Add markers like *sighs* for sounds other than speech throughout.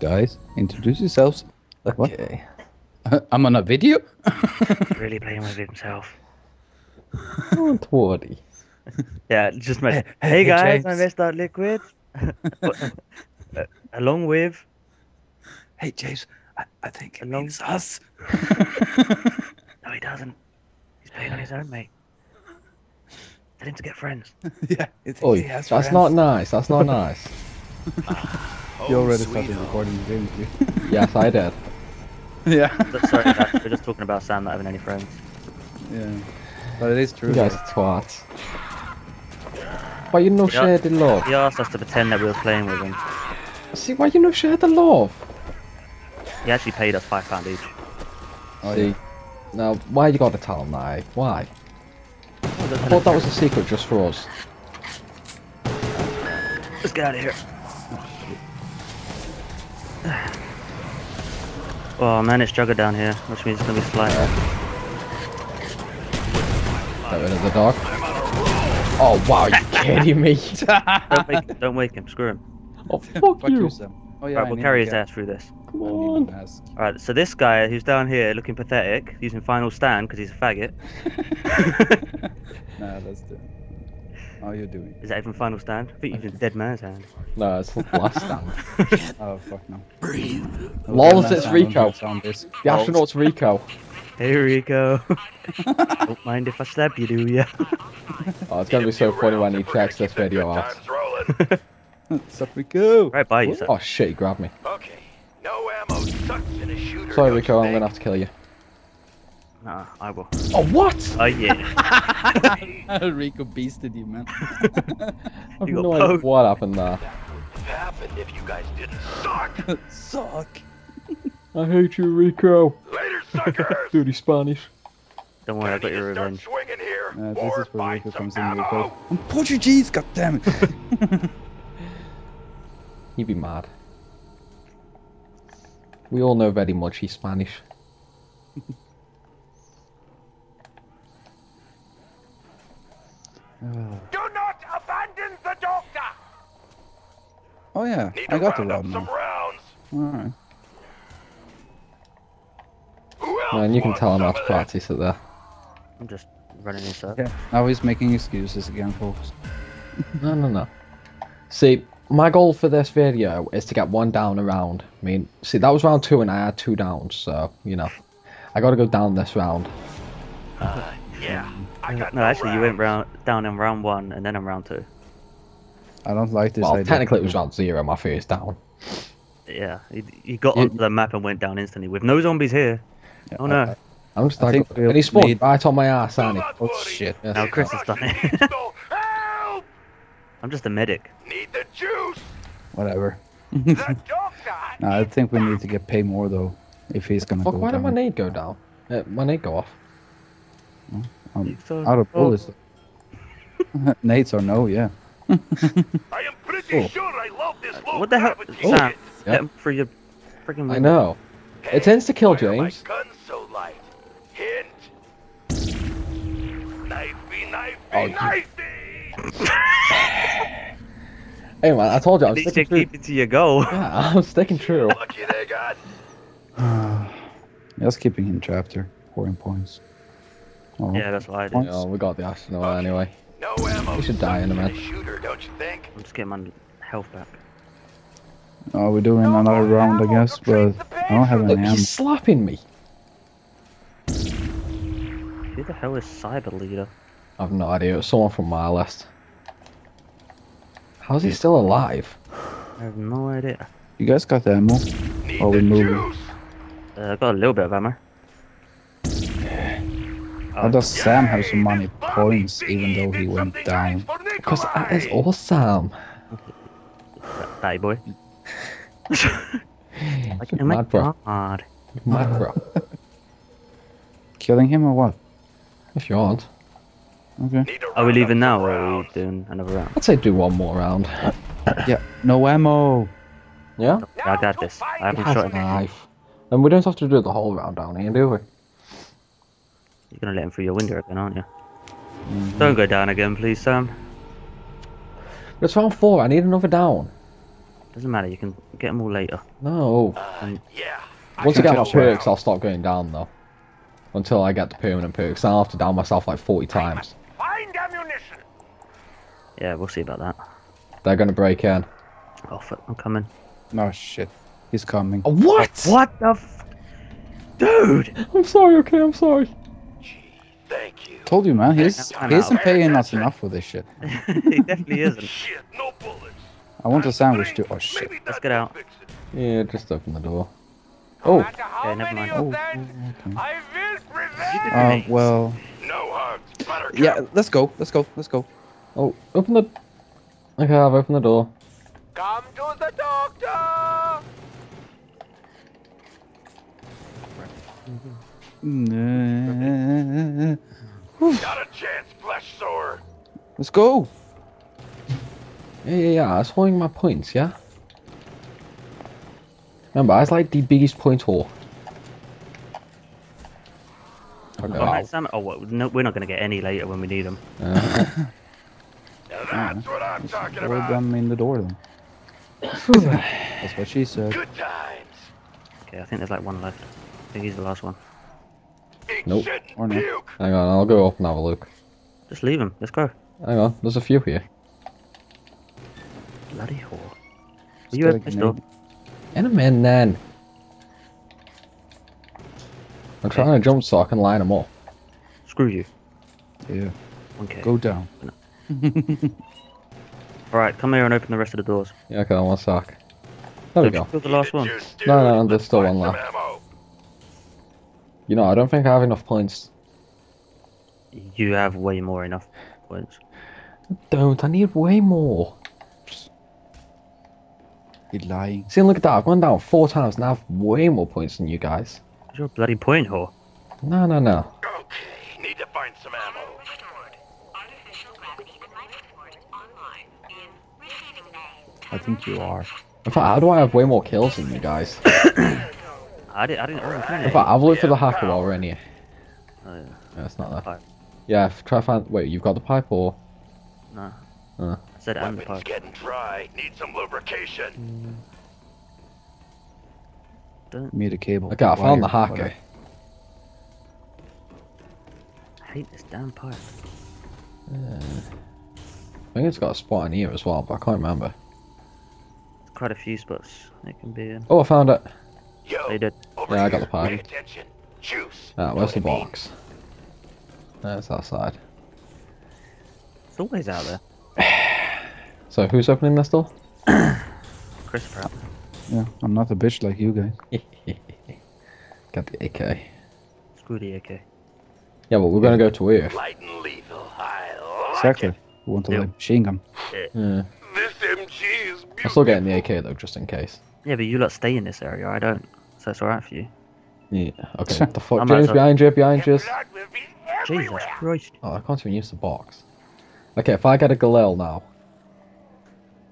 Guys, introduce yourselves. What? Okay. *laughs* I'm on a video? *laughs* really playing with himself. Don't worry. *laughs* Yeah, just my. Hey, Hey, hey, guys, James. I'm Mr. Liquid. Uh, along with. Hey, James, I, I think it Along- means us. No, he doesn't. He's playing on his own, mate. Tell him to get friends. yeah, I think Oi, he has that's friends. not nice. That's not nice. You already started recording, didn't you? *laughs* yes, I did. *laughs* yeah. Sorry, guys, we're just talking about Sam not having any friends. Yeah. But it is true. You guys are twats. Why you no Yeah. share the love? He asked us to pretend that we were playing with him. See, why you no share the love? He actually paid us five pound each. Oh, See, yeah. now why you gotta tell him that? eh? Why? I thought that was a secret just for us. Let's get out of here. Oh man, it's Jugger down here, which means it's gonna be flying. Get rid of the dog. Oh wow, you *laughs* kidding me? Don't wake, don't wake him, screw him. oh *laughs* fuck, Fuck you! you, Sam. Oh, yeah. Alright, I we'll carry his get- ass through this. Come on. Alright, so this guy who's down here looking pathetic, using final stand because he's a faggot. *laughs* Nah, that's the. How you doing? Is that even final stand? I think you're using dead man's hand. No, it's *laughs* last stand. Oh fuck no. Lols, it's Rico. Zombies. The astronaut's Rico. Hey Rico. *laughs* Don't mind if I slap you, do ya? Oh, it's gonna be so funny when he checks this video out. What's up, Rico? Right by you, oh, sir. Oh shit, he grabbed me. Okay, no ammo sucks in a shooter. Sorry, Rico, I'm gonna have to kill you. Nah, I will. Oh, what? Oh yeah. *laughs* Rico beasted you, man. *laughs* *laughs* I have You no idea what happened there. happened if you guys didn't suck. Suck. I hate you, Rico. Later, suckers. Dirty Spanish. Don't worry, I got Need your to start revenge. here, Uh, this is where find Rico some comes in, ammo. Rico. I'm Portuguese, goddammit. He'd be mad. We all know very much he's Spanish. Do not abandon the doctor. Oh yeah, Need I got the round up round some now. rounds. Alright. Who Man, you can tell I'm some to of that? practice it there. I'm just running this up. Yeah, now he's making excuses again, folks. No, no, no. See, my goal for this video is to get one down a round. I mean, see, that was round two and I had two downs, so, you know. I gotta go down this round. Uh, *laughs* yeah, I got No, actually, you went round down in round one and then in round two. I don't like this Well, idea. technically it was round zero, my first down. Yeah, he, you got You- onto the map and went down instantly with no zombies here. Yeah, Oh no! I- I'm just I like, think we'll and he spawned need- right on my ass, Do and he? Oh shit. Yes. Now Chris has done it. I'm just a medic. Need the juice. Whatever. The *laughs* doctor. I think we need to get paid more though, if he's gonna Fuck, go why did my nade go down? Uh, my nade go off. Um, So- out of oh. bullets. *laughs* Nates or no, yeah. *laughs* I am pretty Oh. sure I love this low What the hell, gravity Sam? shit. Get for your freaking. I know. It tends to kill Why are my James. guns so light? Hint. Knifey, knifey, Oh, knifey. Hey man, I told you I'm At least you sticking true. keep it to your goal. *laughs* Yeah, I'm sticking true. Lucky they got. *sighs* Just keeping him trapped here. Pouring points. Oh, yeah, that's what I did. Once- Oh, we got the astronaut anyway. No ammo. We should die in a sucks minute. shooter, don't you think? I'm just getting my health back. oh, we're doing another round, I guess, but I don't have Look, any ammo. he's slapping me. Who the hell is Cyber Leader? I've no idea. It was someone from my list. How's he still alive? I have no idea. You guys got the ammo? Need Oh, we the moving. Uh, I've got a little bit of ammo. How does Sam have so many points even though he went down? Because that is awesome. Fatty boy. like, oh my mad, bro. god. You're mad, bro. Killing him or what? If you want. Okay. Are we leaving now or are we doing another round? I'd say do one more round. Yeah, no ammo. Yeah? I got this. I haven't shot a knife. And we don't have to do the whole round down here, do we? You're gonna let him through your window again, aren't you? Mhm. Don't go down again, please, Sam. It's round four. I need another down. Doesn't matter. You can get them all later. No. Uh, yeah. Once I can get my tell where- perks, I'll stop going down though. Until I get the permanent perks, then I'll have to down myself like 40 times. Find ammunition. Yeah, we'll see about that. They're gonna break in. Oh, fuck, I'm coming. No shit. He's coming. What? What the f... Dude! I'm sorry, okay, I'm sorry. Thank you. Told you, man. He's I'm he isn't paying us enough for this shit. *laughs* he definitely isn't. Shit, no bullets. I want a sandwich too. Oh shit. Let's get out. Yeah, just open the door. Oh, Yeah, never mind. Oh, okay. I will Uh, well, No hugs. Yeah. Let's go. Let's go. Let's go. oh, open the. Okay, I've opened the door. Come to the doctor. Nah. Not a chance, flesh sore. Let's go. Yeah, yeah, yeah. I was holding my points, yeah. Remember, I was like the biggest point whore. Okay. Oh, nice salmon. Oh, what? No, we're not going to get any later when we need them. Uh, *laughs* Now that's what I'm talking Throw about. them in the door then. That's what she said. Good times. Okay, I think there's like one left. I think he's the last one. Eat Nope. Or and not. puke. hang on, I'll go up and have a look. Just leave him. Let's go. Hang on, there's a few here. Bloody whore. Will Just you get a open this door? grenade. In a minute, then. I'm trying to jump so I can line them up. Screw you. Yeah. Okay. Go down. *laughs* Alright, come here and open the rest of the doors. Yeah, okay, one sec. There we Don't you go. kill the last one. No, no, no, there's still one some left. Ammo. You know, I don't think I have enough points. You have way more enough points. Don't, I need way more. You're lying. See, look at that, I've gone down four times and I have way more points than you guys. You're a bloody point whore. No, no, no. Okay, need to find some ammo. Restored. Artificial gravity and life support online in receiving bay. I think you are. In fact, how do I have way more kills than you guys? *coughs* *coughs* *coughs* I, didn't. I didn't earn In anything. fact, I've looked for the hacker while we're in here. Oh, yeah. Yeah, it's not there. Pipe. Yeah, try to find. Wait, you've got the pipe or? No. Uh. I said and the Weapon's pipe. getting dry. Need some lubrication. Don't Me the cable. Okay, I found the wire, hacker. whatever. hate this damn pipe. I think it's got a spot in here as well, but I can't remember. Quite a few spots it can be in. Oh, I found it. Yo, They did. over Yeah, I got the pipe. Pay attention. Juice. Ah, where's the what I box? There's that side. It's always out there. *sighs* So who's opening this door? *coughs* Chris Pratt. Yeah, I'm not a bitch like you guys. *laughs* got the AK. Screw the AK. Yeah, but we're gonna go to Earth. Light and lethal. I like Exactly. it. We want to Yeah. like machine gun. Yeah. This MG is beautiful. I'm still getting the AK though, just in case. Yeah, but you lot stay in this area. I don't. So it's alright for you. Yeah. Okay. *laughs* the fuck? I'm James outside. behind you, behind you. Your blood will be Jesus. Christ. Oh, I can't even use the box. Okay, if I get a Galil now.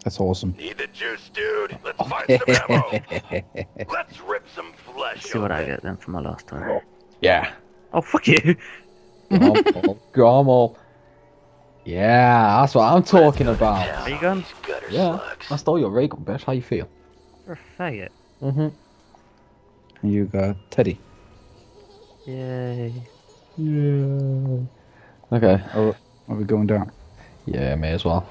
That's awesome. Need the juice, dude. Let's find some ammo. *laughs* Let's rip some flesh. Let's see what I get then for my last time. Yeah. Oh, fuck you. Grommal. Grommal. *laughs* Yeah, that's what I'm talking about. Are you gone? These gutter Yeah. I stole your ray gun, bitch. How you feel? You're a faggot. Mm-hmm. And you got Teddy. Yay. Yeah. Okay. Oh, are we going down? Yeah, may as well.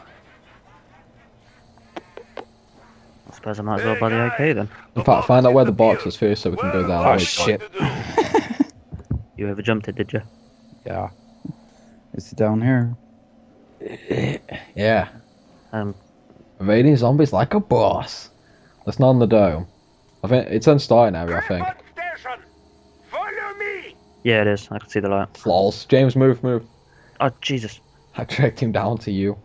I suppose I might as well buy the AK then. In fact, find out where the box is first so we can go down. Oh, Wait, shit. *laughs* You ever jumped it, did you? Yeah. Is it down here? *clears throat* Yeah. Um, Evading zombies like a boss. That's not in the dome. I think it's in starting area, I think. Follow me. yeah, it is. I can see the light. Lols. James, move, move. Oh, Jesus. I dragged him down to you.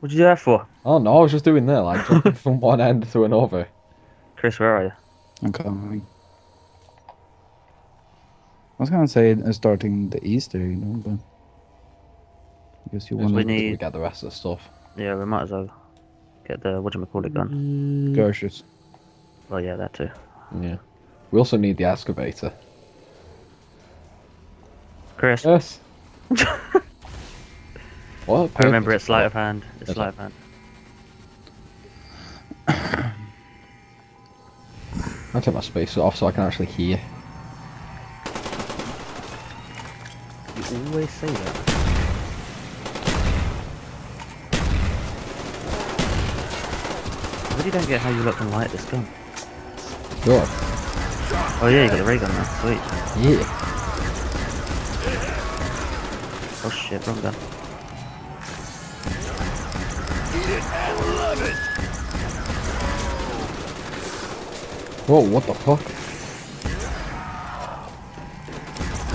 What'd you do that for? Oh no, I was just doing that, like jumping *laughs* from one end to another. Chris, where are you? I'm coming. I was gonna say uh, starting the Easter, you know, but I guess you want wait we till we need- get the rest of the stuff. Yeah, we might as well get the what do you call whatchamacallit gun. Gersches. Well, yeah, that too. Yeah. We also need the excavator. Chris, Yes. *laughs* what? I remember it's sleight of hand. It's sleight of hand. *coughs* I'll take my spacer off so I can actually hear. You always say that. I really don't get how you look and light this gun. Good. Oh yeah, you got the ray gun now. Sweet. Yeah. Oh shit, wrong gun. Eat it and love it. Whoa, what the fuck?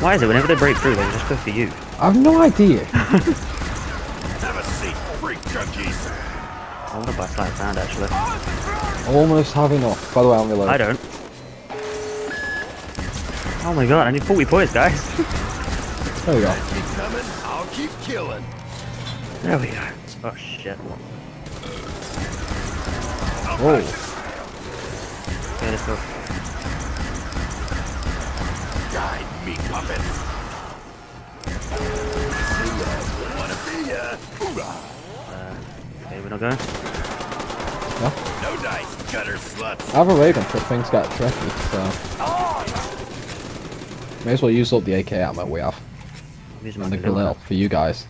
Why is it whenever they break through, they just go for you? I have no idea. *laughs* Have a seat, freak junkies. I want to buy sleight of hand actually. Almost have enough. By the way, I'm reloading. I don't. Oh my god, I need 40 points, guys. *laughs* There we go. Keep coming, I'll keep killing. there we go. Oh shit. Whoa. Okay, let's go. Guide me, puppet. See ya, wanna be ya. Hoorah. Uh, okay, we're not going. No dice, gutter sluts. I have a raven for things got tricky, so. May as well use up the AK ammo we have. I'm using my And the. Galil for you guys.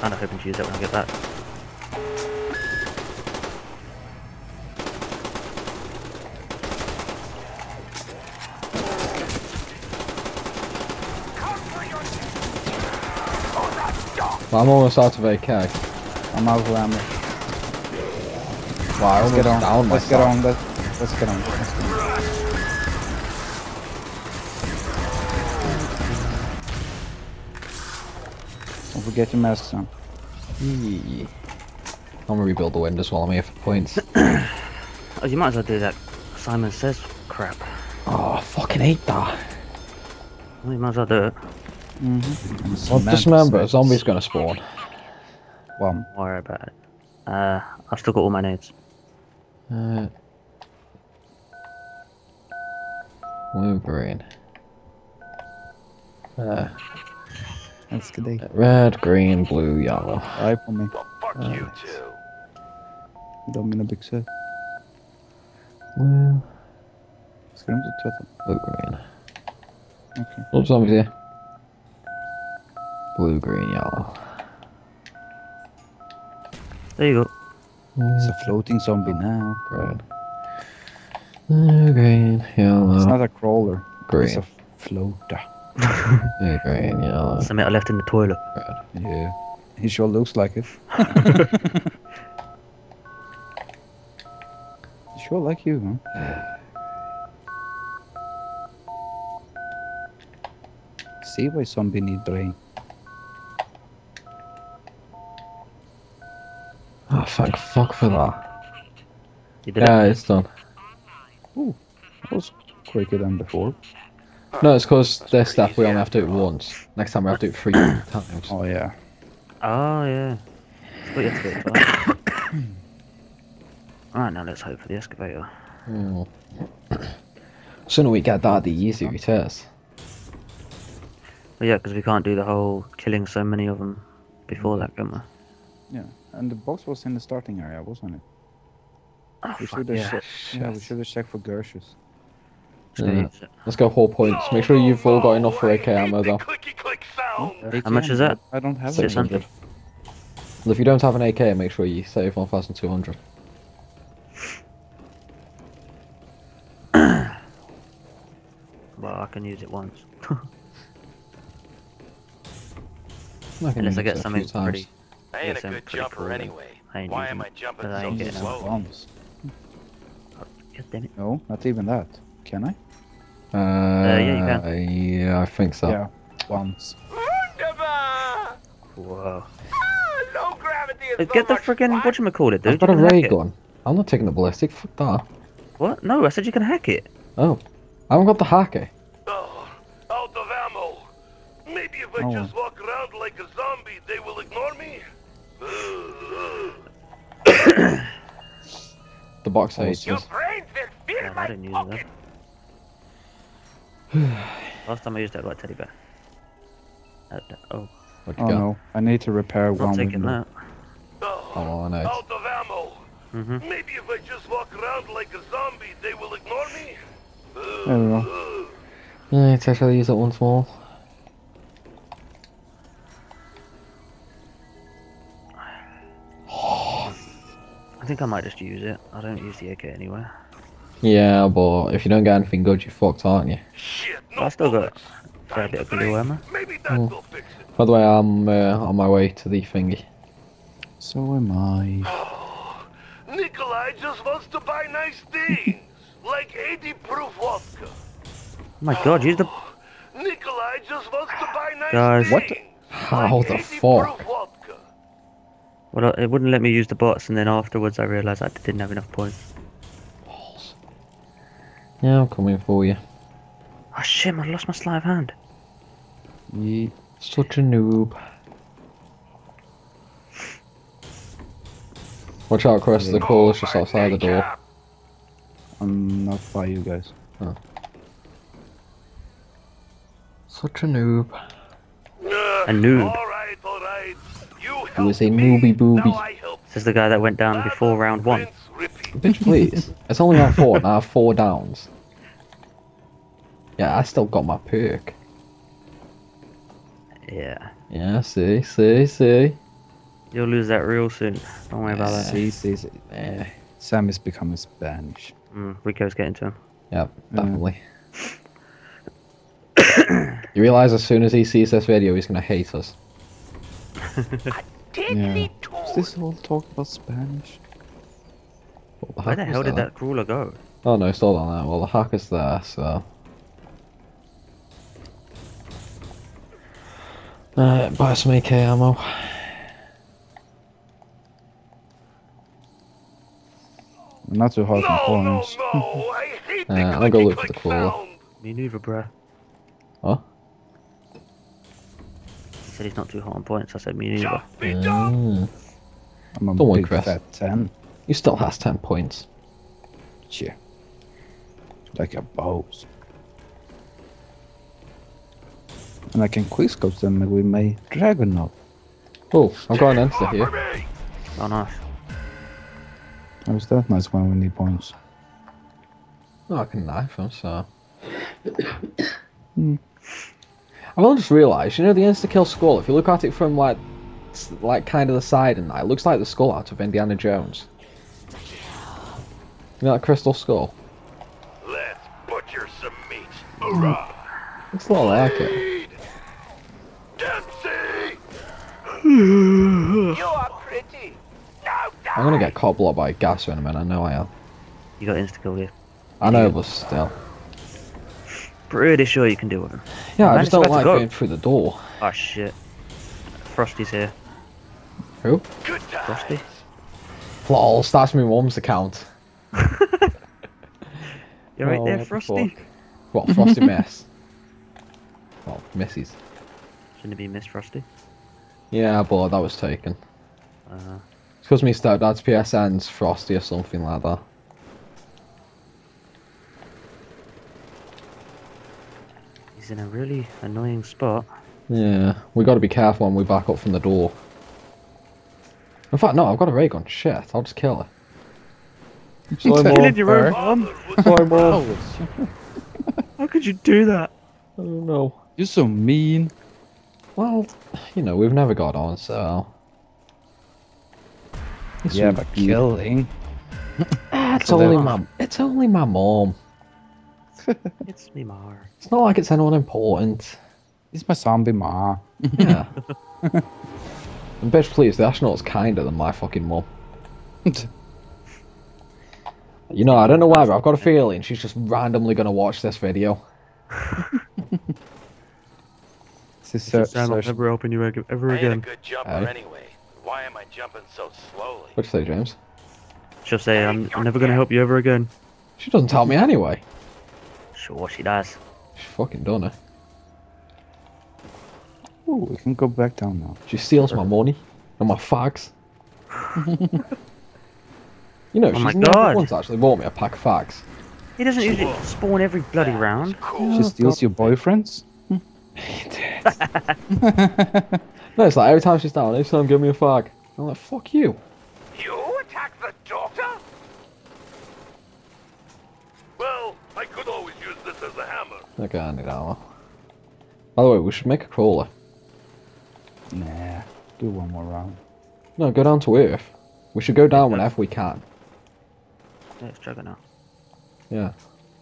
Kinda hoping to use it when I get back. But I'm almost out of AK. I'm out of ammo. Wow, I Let's get on. down Let's get on. Let's, let's get on. Let's get on. Don't forget your masks on. Yee. I'm gonna rebuild the windows while I'm here for points. *clears throat* Oh, you might as well do that Simon Says crap. oh, I fucking hate that. Well, you might as well do it. Mm-hmm. Well, just remember, a zombie's gonna spawn. One. Don't worry about it. Uh, I've still got all my nades. Uh, blue, green. Uh, That's good. day. red, green, blue, yellow. Right for me. Well, fuck you too. De mina byxor. Blue, Ska de inte tvätta? blue, green. Okej. Oh, zombies here. Blue, green, yellow. There you go. It's a mm. floating zombie now. Red. Blue, green, It's not a crawler. It's a floater. *laughs* Eh, Blue, green, yellow, Something I left in the toilet. red. Yeah. He sure looks like it. *laughs* sure like you, huh? See why zombie need brain. Thank fuck for that. You did Yeah, it. it's done. Ooh, that was quicker than before. No, it's because this stuff we only have to do it once. Next time we have to do it three *coughs* times. Oh yeah. Oh yeah. But you have to do it twice. Alright, now let's hope for the excavator. Hmm. Sooner we get that, the easier it is. But yeah, because we can't do the whole killing so many of them before that, can we? Yeah. And the box was in the starting area, wasn't it? Oh, We should have yeah. checked. Yeah, we should have checked for Gersches. Yeah. Let's go whole points. Make sure you've all got enough for AK ammo though. Clicky. How much is that? I don't have 600. Well, if you don't have an AK, make sure you save 1200. *coughs* Well, I can use it once. *laughs* I can Unless I get it a few something pretty. I ain't a good jumper cool, anyway. Why am I jumping but I so slow? Bombs. God damn it. No, not even that. Can I? Uh, yeah, you can. Yeah, I think so. Yeah, once. Wunderbar! Whoa. Ah, Low gravity is Uh, so Get the much friggin' fun. whatchamacallit, dude. I've got a can hack ray it. gun. I'm not taking the ballistic. Fuck that. What? No, I said you can hack it. Oh. I haven't got the hacker. Oh, out of ammo. Maybe if I Oh. just walk around like a zombie, they will ignore me. *coughs* The box I hates Your us. brains will fill I my didn't use pocket. that. *sighs* Last time I used that, I got teddy bear. Uh, oh, What'd you Oh got? no, I need to repair I'm one not taking window. that. Oh, Oh, I know. out of ammo. Mm-hmm. Maybe if I just walk around like a zombie, they will ignore me? There we go. Yeah, it's actually use it once more. Think I might just use it. I don't use the AK anyway. Yeah, but if you don't get anything good, you're fucked, aren't you? Shit, no I still got a fair bit of blue ammo. Maybe that will fix it. By the way, I'm uh, on my way to the thingy. So am I. *sighs* Nikolai just wants to buy nice things, *laughs* like 80 proof vodka. Oh my god, use the. *sighs* Nikolai just wants to buy nice Guys. things. What How like the 80 fuck? Proof vodka. Well, it wouldn't let me use the bots, and then afterwards I realised I didn't have enough points. Balls. Yeah, I'm coming for you. Oh shit, I lost my sleight of hand. Yeet. Such a noob. Watch out, Chris, the call is just Oh, outside the door. I'm not by you guys. Oh. Such a noob. A noob. You He was a me, newbie booby. Now This is the guy that went down before round one. Bitch, please. it's only on four, and I have four downs. Yeah, I still got my perk. Yeah. Yeah, see, see, see. You'll lose that real soon. Don't worry about that. See, see, see. Eh, Sam is becoming Spanish. Mm, Rico's getting to him. yep, definitely. *coughs* you realise as soon as he sees this video, he's gonna hate us. *laughs* Yeah. Is this all talk about Spanish? What the Where the hell did that? that crawler go? Oh no, still on that. Well, the hacker's there, so. Uh, buy some AK ammo. Not too hard from No, no, corners. no. I hate *laughs* the Uh, I'll go look for the crawler. sound. Me neither, bruh. What? He said he's not too hot on points. I said me neither. Jump. Mm. I'm a Don't worry, big Chris. fat 10. He still has 10 points. Yeah. Like a boss. And I can quickscope them with my dragon Dragunov. Oh, I've got an answer here. off me. Oh, nice. How's that nice when we need points? Oh, I can knife him, so. Hmm. I've only just realised, you know, the insta kill skull, if you look at it from like, like kind of the side and that, it looks like the skull out of Indiana Jones. You know that crystal skull? Let's butcher some meat. Mm. Hurrah! It's a lot like it. Dempsey! you are pretty. Now die. I'm gonna get caught blocked by a gasser in a minute, I know I am. You got insta kill here. I know, but still. Pretty sure you can deal with him. Yeah, I just don't to like go. going through the door. Oh shit. Frosty's here. Who? Good times. Frosty? Flols, that's my mum's account. *laughs* You're right Oh, there, what the Frosty. What, Frosty Mess? *laughs* Oh, Missy's. Shouldn't it be Miss Frosty? Yeah, but that was taken. Uh, It's because me stepdad's PSN's Frosty or something like that. He's in a really annoying spot. Yeah, we gotta be careful when we back up from the door. In fact, no, I've got a ray gun. Shit, I'll just kill her. *laughs* Sorry, Killing Mom. your own mum? Sorry, Mom. How could you do that? I don't know. You're so mean. Well, you know, we've never got on, so. Yes, yeah, we but killing. Ah, *laughs* It's So only my. It's only my mom. It's me, Mar. It's not like it's anyone important. It's my zombie ma. Yeah. *laughs* and bitch, please, the astronaut's kinder than my fucking mum. You know, I don't know why, but I've got a feeling she's just randomly gonna watch this video. *laughs* This is Said, so, Sam, I'll so, never open you ag- ever I ain't a good jumper Aye. anyway. Why am I jumping so slowly? What'd you say, James? She'll say, I'm, I'm never gonna help you ever again. She doesn't tell me anyway. Sure, she does. She's fucking done it. Ooh, we can go back down now. She steals my money and my fags. *laughs* you know, Oh she's my never God. once actually bought me a pack of fags. He doesn't usually spawn every bloody round. Cool. She oh, steals your boyfriends? Hmm. *laughs* No, it's like every time she's down, every time give me a fag. I'm like, fuck you. You attack the doctor? ammo? I could always use this as a hammer. Okay, I need ammo. By the way, we should make a crawler. Nah, do one more round. No, go down to Earth. We should go down whenever we can. Yeah, it's Juggernaut. Yeah.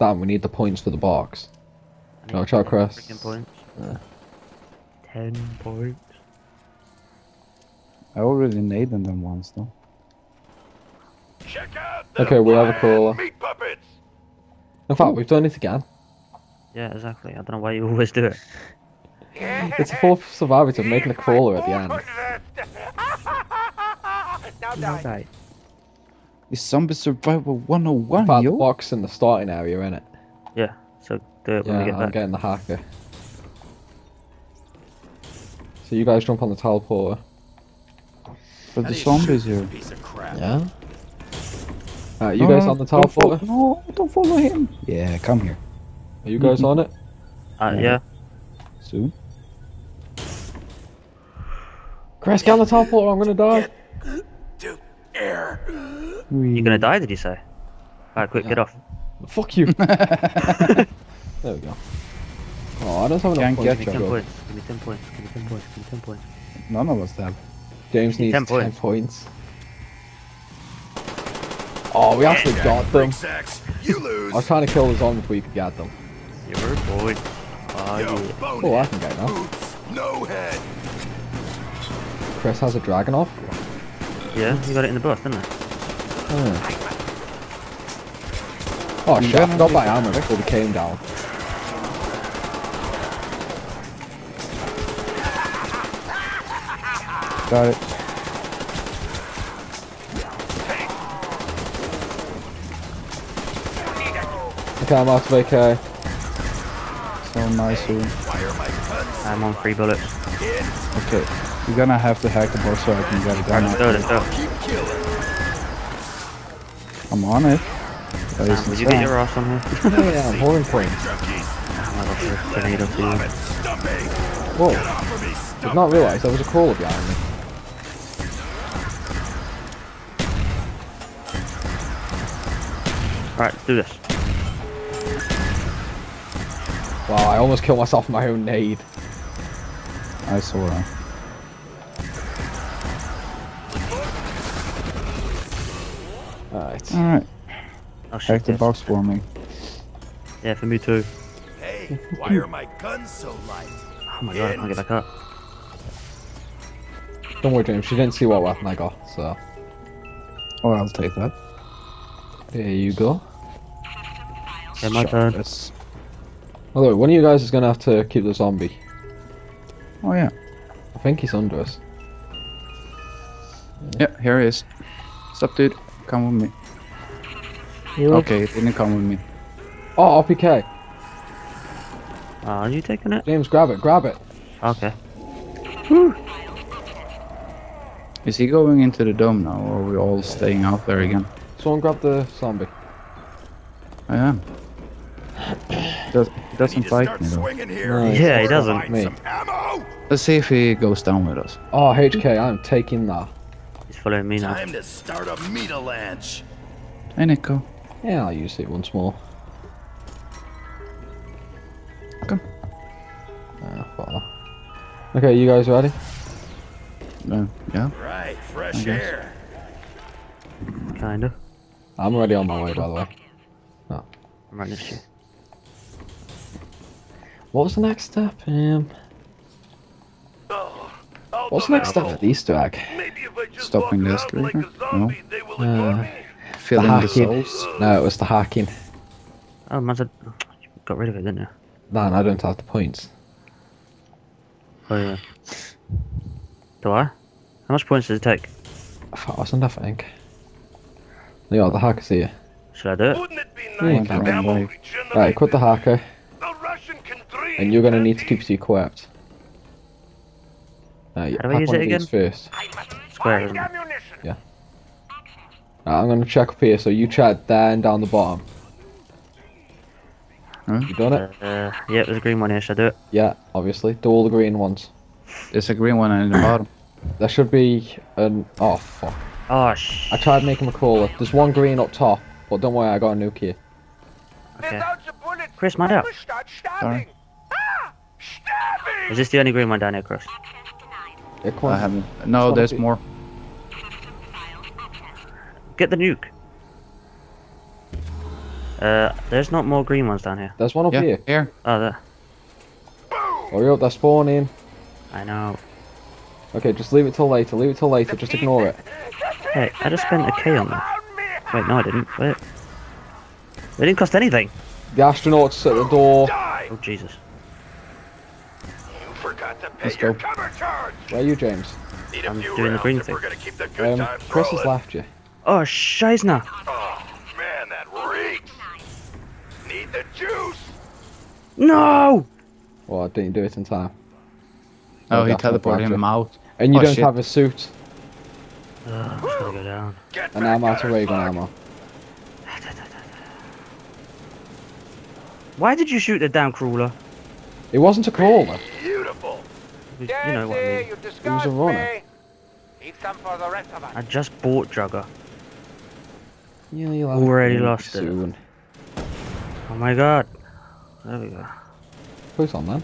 Damn, we need the points for the box. I No, need try 10 freaking points. Yeah. Ten points. I already named them once though. Check out the Okay, we have a flying crawler. Meat puppets. In fact, we've done it again. Yeah, exactly. I don't know why you *laughs* always do it. It's *laughs* the fourth survivor to making a crawler at the end. *laughs* now die. die. It's Zombie Survival 101, In fact, the yo. box in the starting area, innit? Yeah, so do it when Yeah, we get I'm back. getting the hacker. So you guys jump on the teleporter. But the zombies here. Piece of crap. Yeah? Alright, you No, guys on the don't teleporter? No, don't follow him. Yeah, come here. Are you guys on it? Uh, yeah. Soon. Chris, get on the teleporter, I'm gonna die. To air. You gonna die? Did you say? Alright, quick, Yeah. get off. Fuck you. *laughs* *laughs* there we go. Oh, I don't have enough points Give me ten points. Give me ten points. Give me ten points. Give me ten points. None of us have. James needs 10 10 points. points. Oh, we actually got them. Sex. You lose. I was trying to kill the zombies before you could get them. You're a boy. Oh, Yo, yeah. Oh, I can get now. Oops. No head. Chris has a Dragunov. Yeah, you got it in the bus, didn't you? Oh, oh shit, I forgot my armor before we came down. Got it. Okay, I'm out of AK. So nice. Soon. Fire my guns. I'm on three bullets. Okay. You're gonna have to hack the box so I can get it down. Let's go, let's go. I'm on it. That Sam, is would you get your ass on here? *laughs* Yeah, yeah, I'm holding points. Junkies. I'm gonna go for a tornado for Love you. it. Stumpy. Whoa, Get off of me, did not realise there was a crawler behind me. Alright, let's do this. Wow, I almost killed myself with my own nade. I saw him. Alright. Alright. Oh shit. The box for me. Yeah, for me too. Hey, why are my guns so light? Oh my god, I can't get back up. Don't worry, James, she didn't see what weapon I got, so. Oh, I'll take that. There you go. Yeah, my turn. Yes. Although, one of you guys is gonna have to keep the zombie. Oh yeah. I think he's under us. Yeah, here he is. Stop, dude. Come with me. Okay, it didn't come with me. Oh, RPK. Oh, uh, are you taking it? James, grab it, grab it. Okay. Is he going into the dome now, or are we all staying out there again? Someone grab the zombie. I am. Does, he Need doesn't to like me though. swinging. No, Yeah, he doesn't. Me. Let's see if he goes down with us. Oh, HK, I'm taking that. He's following me now. Time to start a meat-a-lanch. Hey, Nico. Yeah, I'll use it once more. Come. Ah, well. Okay, you guys ready? Uh, yeah. Right, fresh I air. Kinda. I'm already on my way, by the way. I'm right next to you. What was the next step? Um, Oh, what's the next step ammo. for the Easter egg? Maybe if I just Stopping walk the around like escalator? zombie, they will No. Uh. Filling the hacking. souls. No, it was the hacking. Oh, man said you got rid of it, didn't you? Man, I don't have the points. Oh yeah. Do I? How much points does it take? A thousand, I think. Yeah, the hacker's here. Should I do it? Wouldn't it be nice come to on, ammo boy. regenerate Right, quit the hacker, A Russian can dream, and you're gonna need to keep it equipped. Uh, you How do I hack use one it of again? these first. Square, isn't it? ammunition. Right, I'm gonna check up here, so you check there and down the bottom. Huh? You done it? Uh, yeah, there's a green one here. Should I do it? Yeah, obviously. Do all the green ones. There's a green one in the *clears throat* bottom. There should be an. Oh, fuck. Oh sh. I tried making a crawler. There's one green up top, but don't worry, I got a nuke here. Okay. Without the bullets, Chris, mind I out. Is this the only green one down here, Chris? Access denied. Yeah, come I haven't. No, there's be- more. System files accessed. Get the nuke. Uh, there's not more green ones down here. There's one up Yeah, here. here. Oh, there. Hurry up, they're spawning. I know. Okay, just leave it till later. Leave it till later. Just ignore it. Hey, I just spent a K on that. Wait, no, I didn't. Wait. It didn't cost anything. The astronauts at the door. Oh, Jesus. You forgot to pay Let's go. Where are you, James? Need a I'm few doing the green thing. We're gonna keep the good Um, Chris has left you. Oh, Scheisner. Oh man, that reeks. Need the juice. No! Well, I didn't do it in time. Oh, he teleported him out. And you Oh, don't shit. have a suit. Ugh, I'm go down. Get And back I'm out of ray ammo. Why did you shoot the damn crawler? It wasn't a crawler. Beautiful. You know what I mean. you It was a runner. Need some for the rest of us. I just bought Jugger. Yeah, you'll Already it lost it. Oh my god. There we go. I Put on then.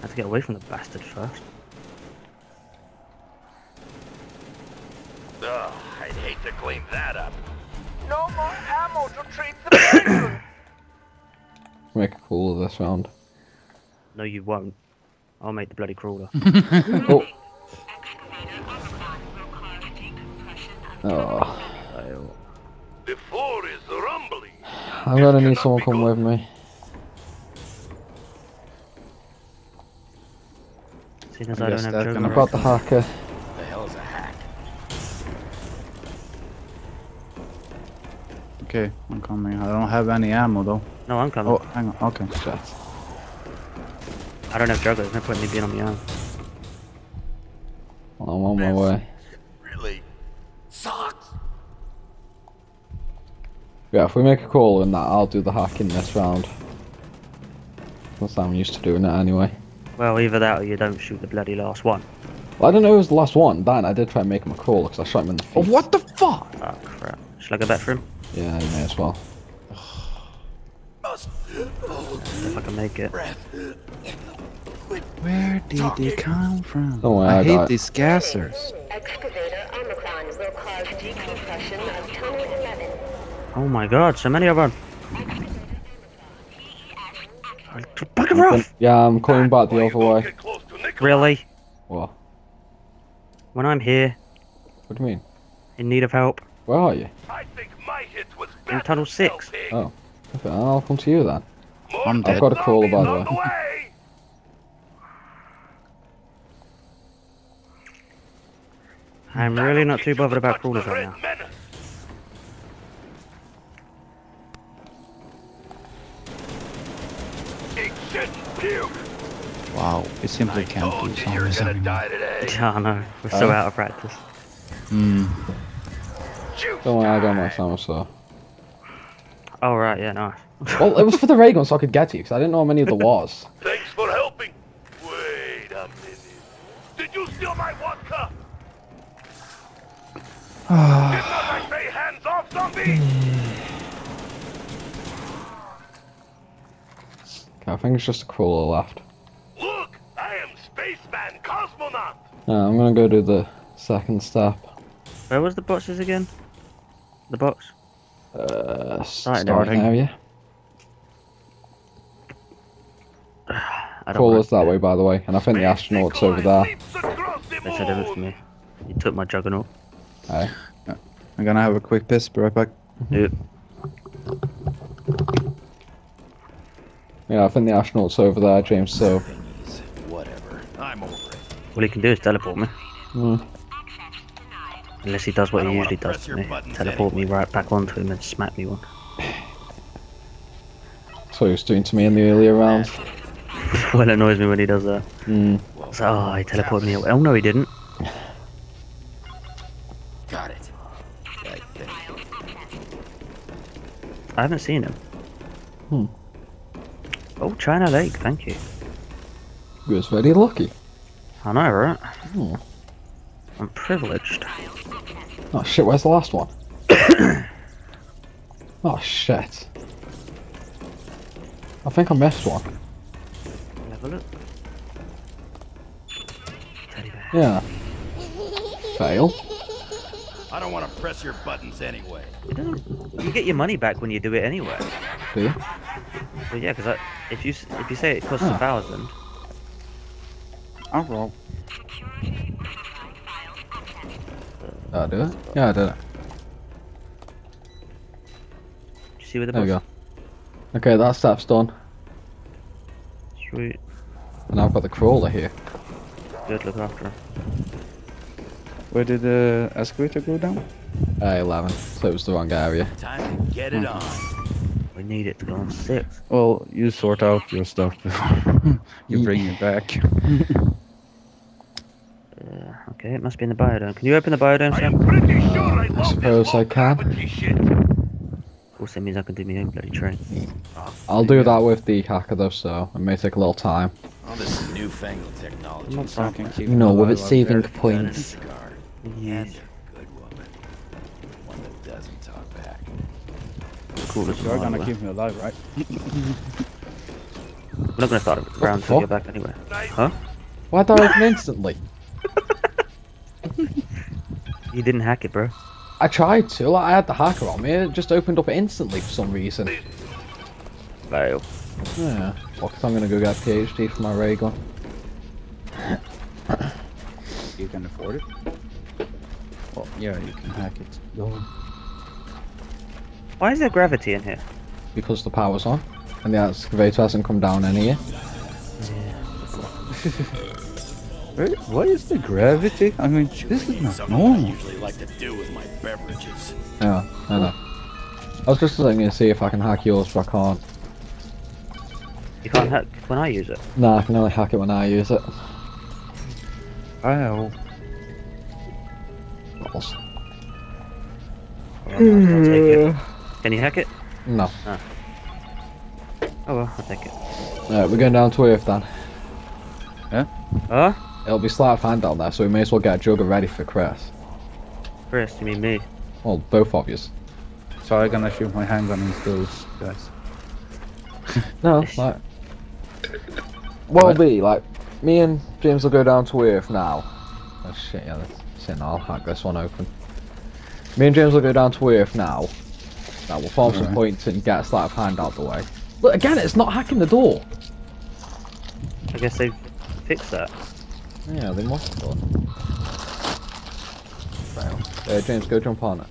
have to get away from the bastard first. Ugh, I'd hate to clean that up. No more ammo to treat the *coughs* patient. Make it cooler this round. No, you won't. I'll make the bloody crawler. *laughs* Oh, Excavator Omicron will cause decompression of oh. I'll- the floor is rumbling. I'm gonna need someone come with me. Seeing as I I, don't have that's gonna I've got the hacker. The hell is a hack? Okay, I'm coming. I don't have any ammo though. No, I'm coming. Oh, hang on. Okay. Shit. I don't have Jugger. There's no point in me being on my own. I'm on my way. Really sucks. Yeah, if we make a call in that, I'll do the hacking this round. Because I'm used to doing it anyway. Well, either that or you don't shoot the bloody last one. Well, I don't know who was the last one. Dan, I did try and make him a call because I shot him in the Oh, what the fuck? Oh crap. Should I go back for him? Yeah, you may as well. If I can make it. breath. Where did they come from? Oh, don't I I hate got it. these gassers. Excavator Omicron will cause decompression of Tunnel 11. Oh my god, so many of them. PES Bugger off! Yeah, I'm coming back the other way. get close to Nikolai. Really? What? When I'm here, What do you mean? in need of help, Where are you? I think my hit was In tunnel six. Oh. Okay, I'll come to you then. I'm dead dead. got a crawler, by the way. I'm really not too bothered about crawlers right now. menace. Eat shit and puke. Wow, we simply can't told do you you're zombies gonna anymore. *laughs* Yeah, I know. We're so out of practice. Hmm. Don't worry, I got my time. so. Oh, right, yeah, nice. *laughs* Well, it was for the ray gun so I could get to you, because I didn't know how many of there *laughs* was. Thanks for helping. Wait a minute. Did you steal my vodka? Did not I say hands off, zombie? Okay, I think it's just a crawler left. Look, I am spaceman cosmonaut. Yeah, I'm gonna go do the second step. Where was the boxes again? The box? Uh, Starting starting area. area. *sighs* I don't Crawler's like that way, by the way, and I think the astronauts over there. The They said it was for me. You took my juggernaut. Hey. I'm gonna have a quick piss. Be right back. Dude, Yeah, I think the astronauts over there, James. So, Whatever. I'm over it. all he can do is teleport me. mm. Unless he does what he usually does to me. buttons Teleport me right back onto him and smack me one. that's what he was doing to me in the earlier rounds. *laughs* well, it annoys me when he does that. Mm. It's like, oh, he teleported me away. Oh, no, he didn't. I haven't seen him. Hmm. Oh, China Lake, thank you. He was very lucky. I know, right? Hmm. I'm privileged. Oh shit, where's the last one? *coughs* oh shit. I think I missed one. A look. Yeah. Fail. I don't want to press your buttons anyway. It doesn't. You get your money back when you do it anyway. Do you? But yeah, because if you if you say it costs Huh. a thousand, oh, I'll roll. Security classified. Did I do it? Yeah, I did it. you see where the There we go. Okay, that step's done. Sweet. And I've got the crawler here. Good. Look after him. Where did the excavator go down? Uh, 11. So it was the wrong area. Time to get it on. We need it to go on six. Well, you sort out your stuff before *laughs* you bring it back. Uh, okay, it must be in the biodome. Can you open the biodome, I Sam? am pretty sure I I suppose I can. gravity shit. Also means I can do my own bloody train. I'll do that with the hacker though, so it may take a little time. All this newfangled technology. Not So I can keep No, with alive its saving there. Gun points. Cigar. Yes. And a good woman. One that doesn't talk back. Cool as You're gonna keep me alive, right? We're not gonna start a round the till you're back anyway. Huh? Why did I instantly? *laughs* You didn't hack it, bro. I tried to, like, I had the hacker on me, it just opened up instantly for some reason. Fail. Yeah. Fuck it, I'm gonna go get a PhD for my ray gun. You can afford it. Well, yeah, you can hack it. Go on. Why is there gravity in here? Because the power's on. And the excavator hasn't come down any yet. Where, what is the gravity? I mean, this is not Something I normal. usually like to do with my beverages. Yeah, I know. I was just looking to see if I can hack yours, but I can't. You can't hack when I use it. Nah, I can only hack it when I use it. Wow. Balls. Well, I'll, I'll take it. Hmm. Can you hack it? No. Ah. Oh well, I'll take it. Alright, we're going down to Earth then. Yeah? Huh? It'll be sleight of hand down there, so we may as well get a jugger ready for Chris. Chris, you mean me? Well, both of yous. So I'm gonna shoot my handgun into those guys. *laughs* No, *laughs* like. Well, What? be like, me and James will go down to Earth now. Oh shit, yeah, that's shit, I'll hack this one open. Me and James will go down to Earth now. Now we'll farm some Alright. points and get a sleight of hand out the way. Look, again, it's not hacking the door. I guess they fixed that. Yeah, they must have done. Fail. Uh, James, go jump on it.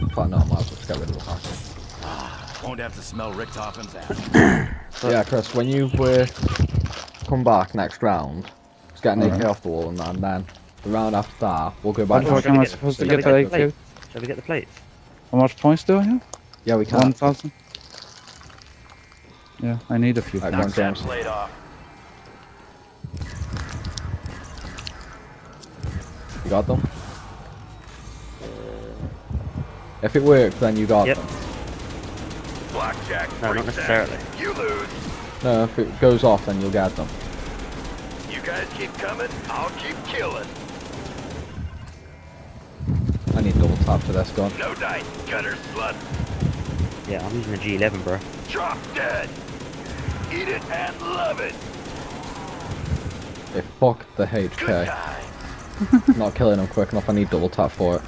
In fact, no, I might as well just get rid of the hacker. *sighs* Won't have to smell Richthofen's ass. *coughs* Yeah, Chris, when you uh, come back next round, just get an AK off the wall and, and then the round after that, we'll go back What to shall am we I get- supposed to shall get the get the AK? Shall we get the plates? How much points do I have? Yeah, we can. One thousand. Yeah, I need a few Right, go on, points. That off. You got them? If it works, then you got Yep. them. Blackjack. No, not necessarily. down. You lose. No, if it goes off, then you'll get them. You guys keep coming. I'll keep killing. I need double tap for this gun. No dice. Gutter slut. Yeah, I'm using the G11, bro. Drop dead. Eat it and love it. If fuck the Good HK. time. *laughs* Not killing them quick enough, I need double tap for it.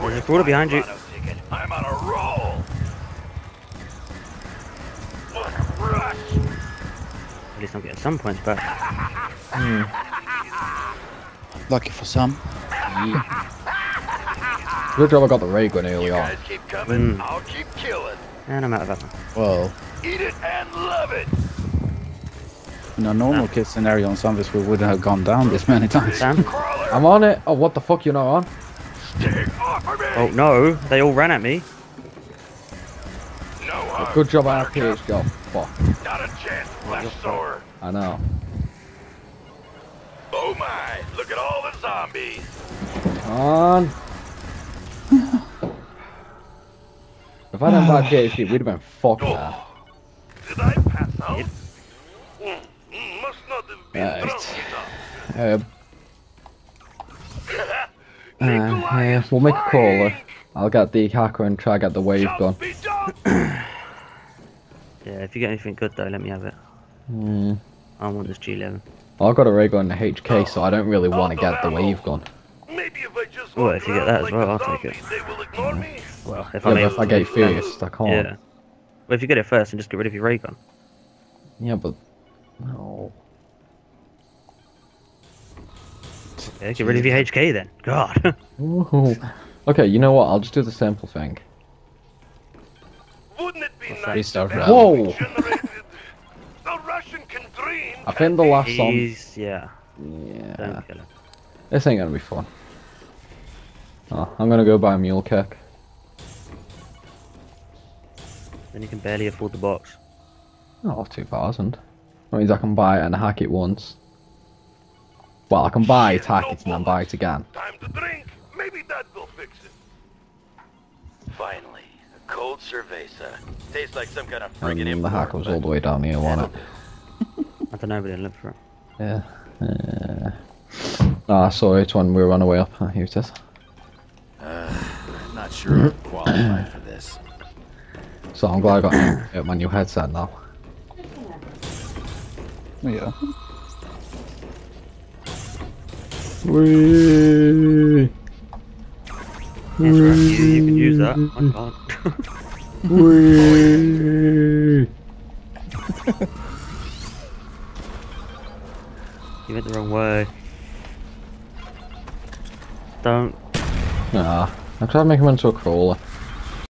There's a crawler behind you. I'm on a roll. What a rush. At least I'm getting some points back. Hmm. *laughs* Lucky for some. Good job I got the ray gun early You on. guys keep coming. Mm. I'll keep killing. And I'm out of ammo. Well, Eat it and love it. in a normal case scenario on some of this, we wouldn't have gone down this many times. Sam? I'm on it! Oh, what the fuck, you're not on? Take off of me. Oh no, they all ran at me. No harm. Good job I have Buttercup. PH go. Fuck. Not a chance, flesh sore. I know. Oh my, look at all the zombies. Come on! If I didn't buy *sighs* PhD, we'd have been fucked there. Oh, did I pass out? Mm, mm, must not have been Right. drunk *laughs* Uh, enough. uh, yeah, we'll make a caller. I'll get the hacker and try to get the wave gun. Yeah, *clears throat* Yeah, if you get anything good though, let me have it. Hmm. I want this G11. I've got a ray gun and a HK, so I don't really want to get the wave gun. Maybe if I just Well, if you get that as like well, a I'll take it. zombie, They will ignore me. Well, if Yeah, I'm but able if I to- get fierce, I can't. Yeah. Well, if you get it first, then just get rid of your ray gun. Yeah, but no. Yeah, get rid of your HK then. God. *laughs* Ooh. Okay, you know what? I'll just do the sample thing. Wouldn't it be What's that? nice Please start if rapping. Whoa! we generated a Russian can dream? I think the last song. Yeah. Yeah. Don't kill him. This ain't gonna be fun. Oh, I'm gonna go buy a mule kick. Then you can barely afford the box. Oh, 2000. That means I can buy it and hack it once. Well, I can buy it, hack no it, and then buy it again. Time to drink. Maybe that will fix it. Finally, a cold cerveza. Tastes like some kind of And friggin' the import, hack was all the way down here, wasn't it? I don't know, but didn't look for it. Yeah. Uh, ah, I saw it when we were on our way up. Ah, Here it is. I'm not sure I'm qualified for this. So I'm glad I got *coughs* uh, my new headset now. Yeah. Whee! Yes, right. You, you can use that. I can't. Whee! you went the wrong way. Don't. Nah, I tried to make him into a crawler.